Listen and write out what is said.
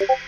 you.